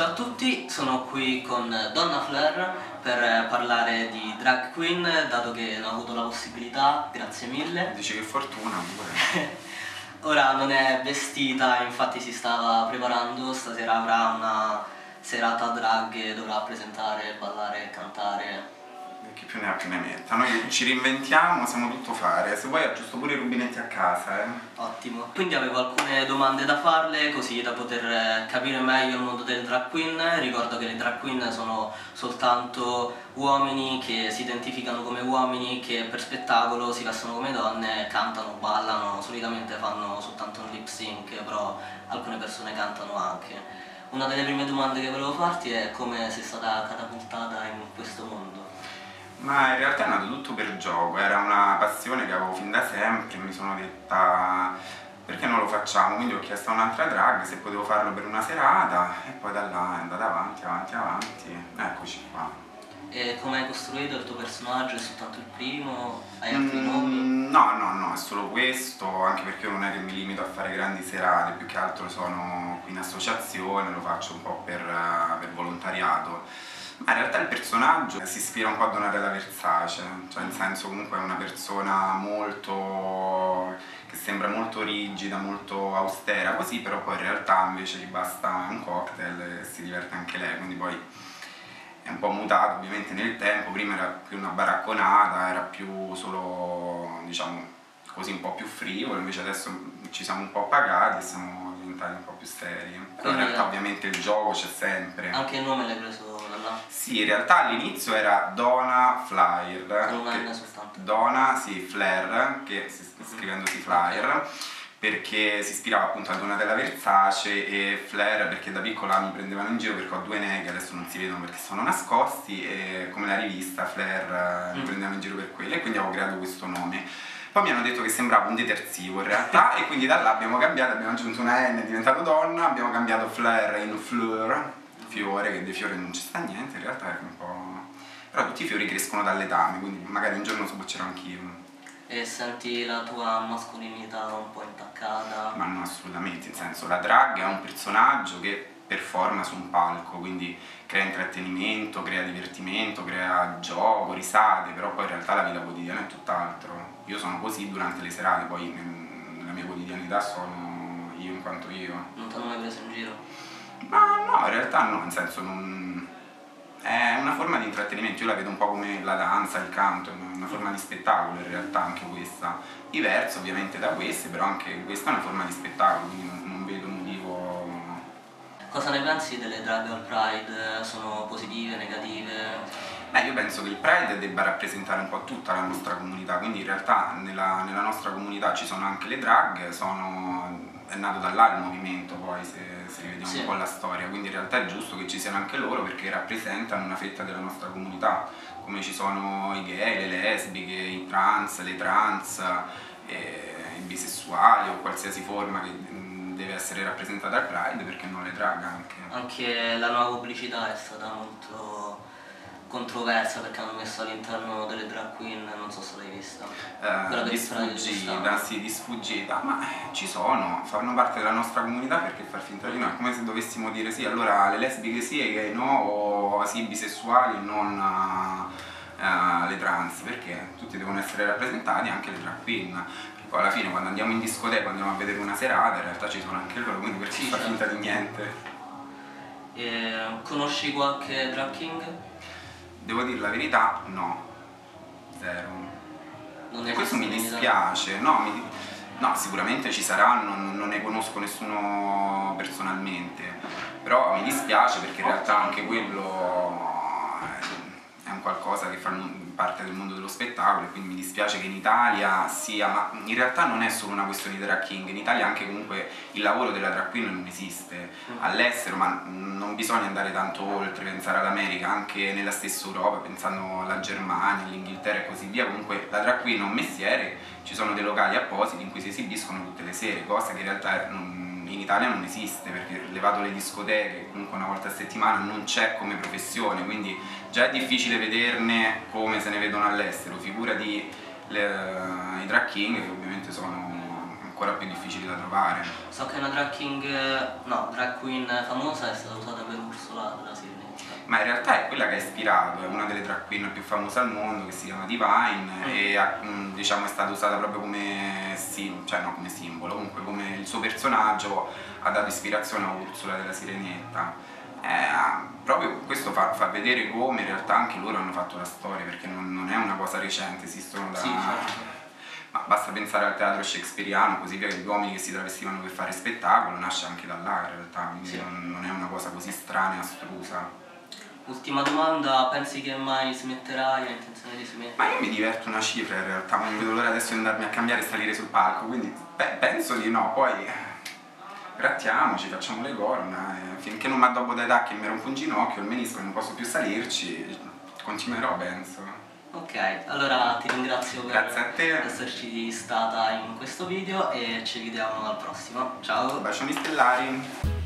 Ciao a tutti, sono qui con Donna Flair per parlare di drag queen, dato che ne ho avuto la possibilità, grazie mille. Dici che fortuna pure. Ora non è vestita, infatti si stava preparando, stasera avrà una serata drag e dovrà presentare, ballare e cantare chi più ne ha più ne metta. Noi ci reinventiamo, siamo tutto fare. Se vuoi aggiusto pure i rubinetti a casa, eh. Ottimo. Quindi avevo alcune domande da farle, così da poter eh, capire meglio il mondo delle drag queen. Ricordo che le drag queen sono soltanto uomini che si identificano come uomini, che per spettacolo si vestono come donne, cantano, ballano, solitamente fanno soltanto un lip sync, però alcune persone cantano anche. Una delle prime domande che volevo farti è come sei stata catapultata in questo mondo. Ma in realtà è nato tutto per gioco, era una passione che avevo fin da sempre, mi sono detta perché non lo facciamo, quindi ho chiesto a un'altra drag se potevo farlo per una serata e poi da là è andata avanti, avanti, avanti, eccoci qua. E come hai costruito il tuo personaggio? È soltanto il primo? Hai altri mm, nomi? No, no, no, è solo questo, anche perché io non è che mi limito a fare grandi serate, più che altro sono qui in associazione, lo faccio un po' per, per volontariato ma in realtà il personaggio si ispira un po' a Donatella Versace, cioè nel senso comunque è una persona molto che sembra molto rigida, molto austera, così però poi in realtà invece gli basta un cocktail e si diverte anche lei, quindi poi è un po' mutato ovviamente nel tempo, prima era più una baracconata, era più solo diciamo così un po' più frivolo, invece adesso ci siamo un po' pagati e siamo diventati un po' più seri. Però in realtà ovviamente il gioco c'è sempre. Anche il nome l'hai preso sì, in realtà all'inizio era Dona Flyer. N soltanto. Dona, sì, Flair, che si, scrivendosi Flyer, perché si ispirava appunto a Donatella Versace e Flair perché da piccola mi prendevano in giro perché ho due neghe, adesso non si vedono perché sono nascosti e come la rivista Flair mm. mi prendevano in giro per quelle e quindi avevo creato questo nome. Poi mi hanno detto che sembrava un detersivo in realtà e quindi da là abbiamo cambiato, abbiamo aggiunto una N, è diventato donna, abbiamo cambiato Flair in Fleur fiore, che dei fiori non ci sta niente, in realtà è un po'... però tutti i fiori crescono dal letame, quindi magari un giorno sboccerò anch'io. E senti la tua mascolinità un po' intaccata? Ma no, assolutamente, in senso la drag è un personaggio che performa su un palco, quindi crea intrattenimento, crea divertimento, crea gioco, risate, però poi in realtà la vita quotidiana è tutt'altro. Io sono così durante le serate, poi nella mia quotidianità sono io in quanto io. Non ti hanno mai preso in giro? Ma no, in realtà no, nel senso non... è una forma di intrattenimento, io la vedo un po' come la danza, il canto, una forma di spettacolo in realtà anche questa, diversa ovviamente da queste, però anche questa è una forma di spettacolo, quindi non, vedo un motivo... Cosa ne pensi delle drag al Pride? Sono positive, negative? Beh, io penso che il Pride debba rappresentare un po' tutta la nostra comunità, quindi in realtà nella, nella nostra comunità ci sono anche le drag, sono è nato da là il movimento poi se, se rivediamo sì. un po' la storia, quindi in realtà è giusto che ci siano anche loro perché rappresentano una fetta della nostra comunità, come ci sono i gay, le lesbiche, i trans, le trans, eh, i bisessuali o qualsiasi forma che deve essere rappresentata al Pride perché non le drag anche. Anche la nuova pubblicità è stata molto controversa perché hanno messo all'interno delle drag queen, non so se l'hai vista. Eh, di sfuggita, sì, di sfuggita, ma eh, ci sono, fanno parte della nostra comunità perché far finta di no, è come se dovessimo dire sì, allora le lesbiche sì e gay no, o sì, bisessuali non uh, le trans, perché tutti devono essere rappresentati, anche le drag queen. Poi alla fine quando andiamo in discoteca, andiamo a vedere una serata, in realtà ci sono anche loro, quindi perché sì, far finta di niente. E, conosci qualche drag king? Devo dire la verità, no. Zero. E questo mi dispiace, no, mi, no, sicuramente ci saranno, non, non ne conosco nessuno personalmente, però mi dispiace perché in realtà anche quello che fa parte del mondo dello spettacolo e quindi mi dispiace che in Italia sia, ma in realtà non è solo una questione di drag king, in Italia anche comunque il lavoro della drag queen non esiste mm. all'estero, ma non bisogna andare tanto oltre, pensare all'America, anche nella stessa Europa, pensando alla Germania, all'Inghilterra e così via, comunque la drag queen è un mestiere, ci sono dei locali appositi in cui si esibiscono tutte le sere, cosa che in realtà non Italia non esiste perché levato le discoteche comunque una volta a settimana non c'è come professione quindi già è difficile vederne come se ne vedono all'estero figurati le, i drag king che ovviamente sono ancora più difficili da trovare so che una drag king no drag queen famosa è stata usata per Ursula della Sirenetta. Ma in realtà è quella che ha ispirato, è una delle drag queen più famose al mondo che si chiama Divine mm. e ha, mm, diciamo, è stata usata proprio come, sim, cioè, no, come simbolo, comunque come il suo personaggio ha dato ispirazione a Ursula della Sirenetta. Eh, proprio questo fa, fa, vedere come in realtà anche loro hanno fatto la storia perché non, non è una cosa recente, esistono da... Sì, certo ma basta pensare al teatro shakespeariano, così via, che gli uomini che si travestivano per fare spettacolo nasce anche da là in realtà, quindi sì. non, non, è una cosa così strana e astrusa. Ultima domanda, pensi che mai smetterai? Hai intenzione di smettere? Ma io mi diverto una cifra in realtà, non vedo l'ora adesso di andarmi a cambiare e salire sul palco, quindi beh, penso di no, poi grattiamoci, facciamo le corna, e finché non mi addobbo da età che mi rompo un ginocchio, il menisco e non posso più salirci, continuerò penso. Ok, allora ti ringrazio per esserci stata in questo video e ci vediamo al prossimo. Ciao! Bacioni stellari!